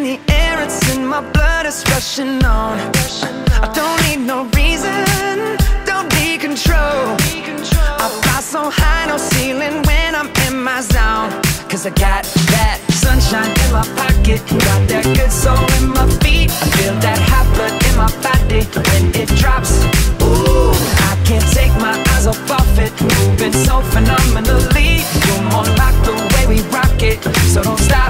In the air, it's in my blood, it's rushing on. I don't need no reason, don't need control. I fly so high, no ceiling when I'm in my zone. Cause I got that sunshine in my pocket, got that good soul in my feet. I feel that hot blood in my body when it drops. Ooh, I can't take my eyes off of it, moving so phenomenally. You're more like the way we rock it, so don't stop.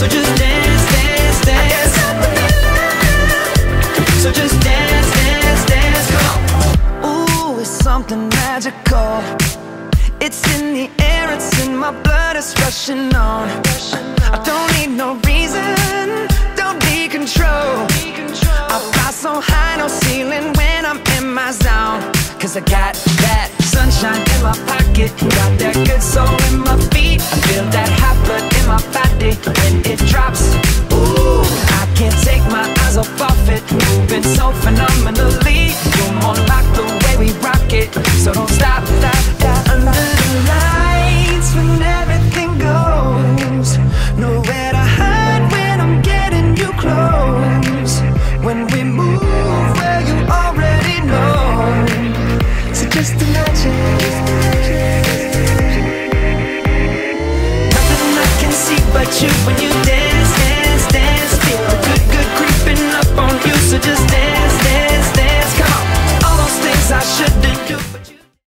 So just dance, dance, dance. So just dance, dance, dance. Ooh, it's something magical. It's in the air, it's in my blood, it's rushing on. I don't need no reason, don't need control. I fly so high, no ceiling when I'm in my zone. Cause I got that sunshine in my pocket, got that good soul in my feet. Feel that hot blood in my when it drops. Ooh, I can't take my eyes off of it, moving so phenomenally.